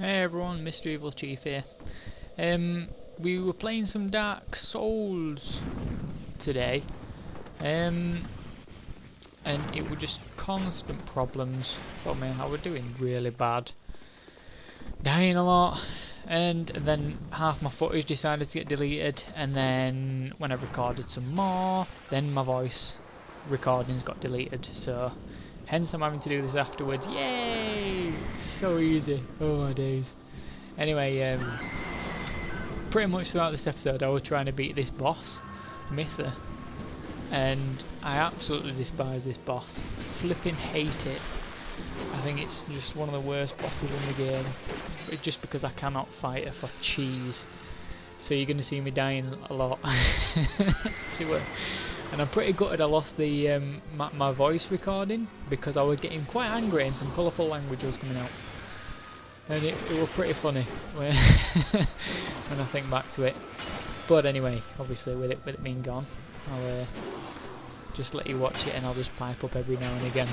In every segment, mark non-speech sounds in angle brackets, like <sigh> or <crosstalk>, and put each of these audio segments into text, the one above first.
Hey everyone, Mr. Evil Chief here. Um, we were playing some Dark Souls today, um, and it was just constant problems for me. I was doing really bad, dying a lot, and then half my footage decided to get deleted, and then when I recorded some more, then my voice recordings got deleted. So Hence I'm having to do this afterwards. Yay! So easy. Oh my days. Anyway, um, pretty much throughout this episode I was trying to beat this boss, Mytha. And I absolutely despise this boss. Flipping hate it. I think it's just one of the worst bosses in the game. Just because I cannot fight her for cheese. So you're going to see me dying a lot <laughs> to her and I'm pretty gutted I lost the um, my, my, voice recording because I was getting quite angry and some colourful language was coming out and it, it was pretty funny when, <laughs> when I think back to it. But anyway obviously with it, with it being gone I'll uh, just let you watch it and I'll just pipe up every now and again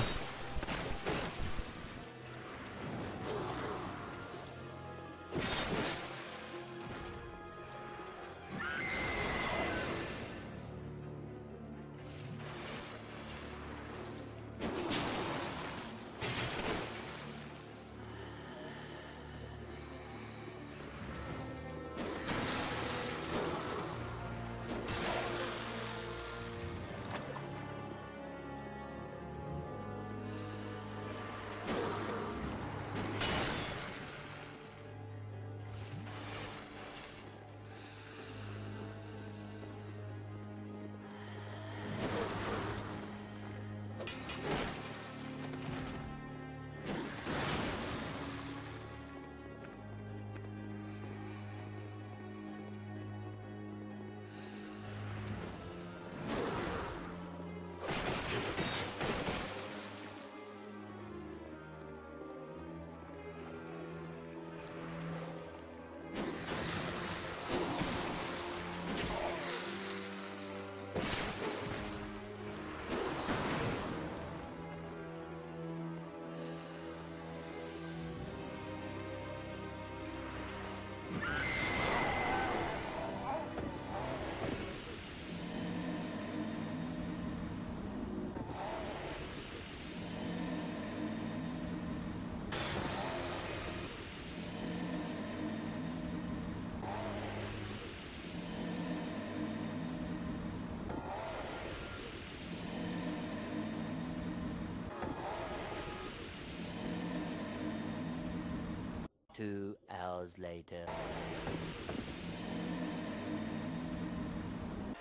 Two hours later.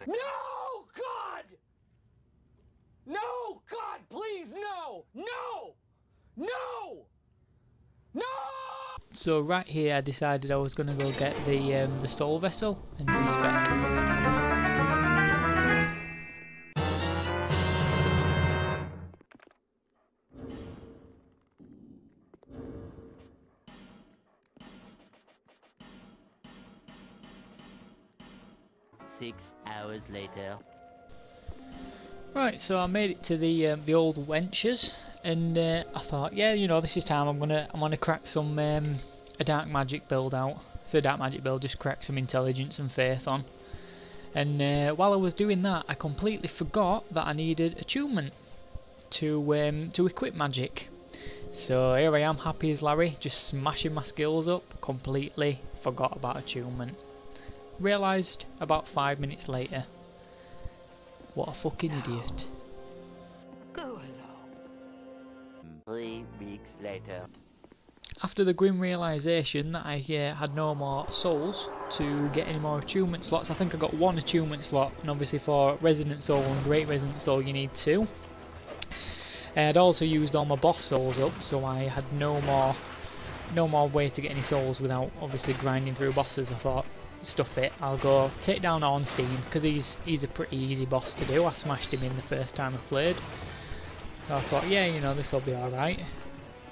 No! God! No! God, please, no! No! No! No! So right here I decided I was going to go get the um, the soul vessel and respec. Six hours later. Right, so I made it to the um, the old wenches, and uh, I thought, yeah, you know, this is time. I'm gonna I'm gonna crack some um, a dark magic build out. So dark magic build, just crack some intelligence and faith on. And uh, while I was doing that, I completely forgot that I needed attunement to um, to equip magic. So here I am, happy as Larry, just smashing my skills up. Completely forgot about attunement. Realised about five minutes later. What a fucking idiot. Go along. Three weeks later. After the grim realisation that I uh, had no more souls to get any more attunement slots, I think I got one attunement slot, and obviously for Resonant Soul and Great Resonant Soul you need two. I had also used all my boss souls up, so I had no more no more way to get any souls without obviously grinding through bosses. I thought, stuff it. I'll go take down Ornstein because he's he's a pretty easy boss to do. I smashed him in the first time I played. So I thought, yeah, you know, this will be alright.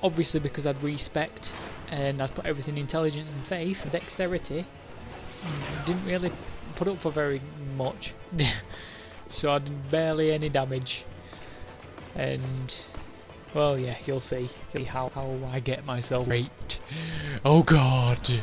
Obviously because I'd respect and I'd put everything intelligence and faith and dexterity. Didn't really put up for very much. <laughs> so I did barely any damage. And Well, yeah, you'll see. See how, how I get myself raped. Oh god!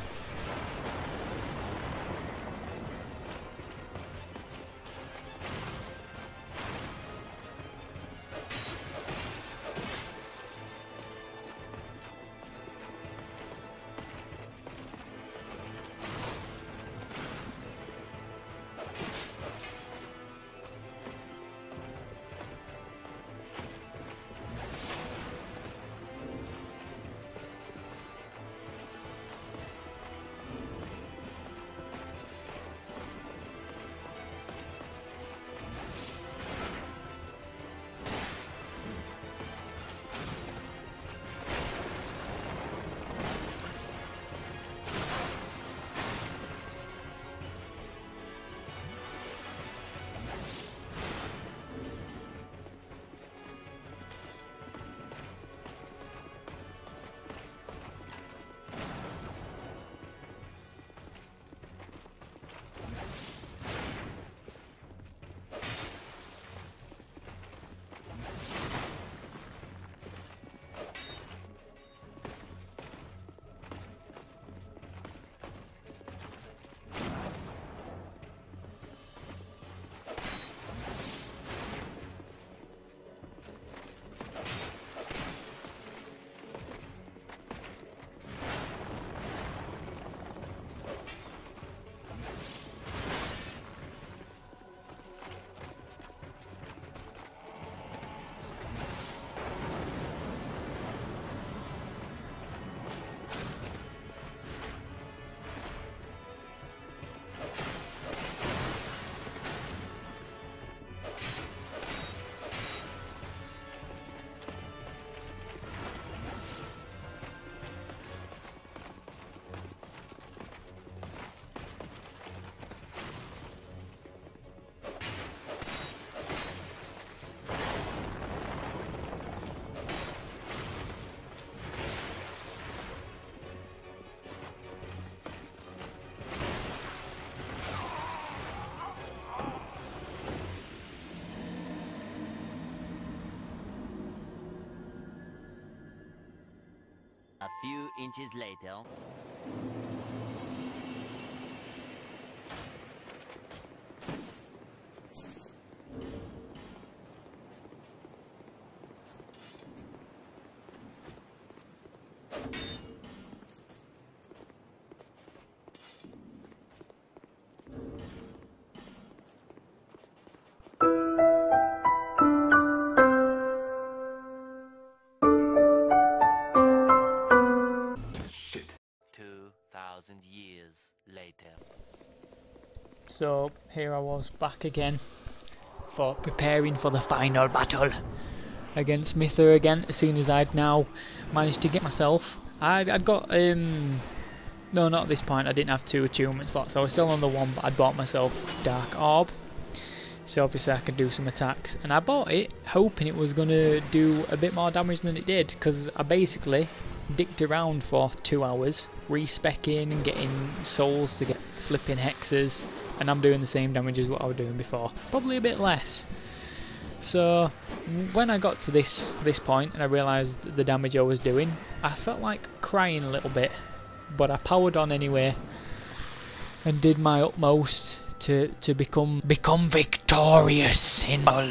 Few inches later. So here I was back again for preparing for the final battle against Mytha again. As soon as I'd now managed to get myself, I'd, I'd got um no not at this point. I didn't have two attunement slots. So I was still on the one, but I'd bought myself Dark Orb. So obviously I could do some attacks, and I bought it hoping it was gonna do a bit more damage than it did, because I basically dicked around for two hours, respecking and getting souls to get flipping hexes, and I'm doing the same damage as what I was doing before, probably a bit less. So when I got to this this point and I realised the damage I was doing, I felt like crying a little bit, but I powered on anyway and did my utmost to to become become victorious in all.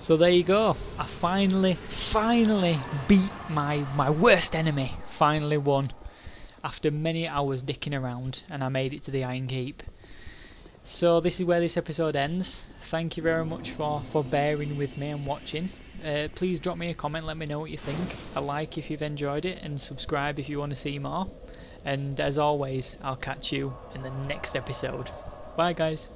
So there you go. I finally, finally beat my my worst enemy. Finally won after many hours dicking around, and I made it to the Iron Keep. So this is where this episode ends. Thank you very much for for bearing with me and watching. Uh, please drop me a comment, let me know what you think. A like if you've enjoyed it, and subscribe if you want to see more. And as always, I'll catch you in the next episode. Bye, guys.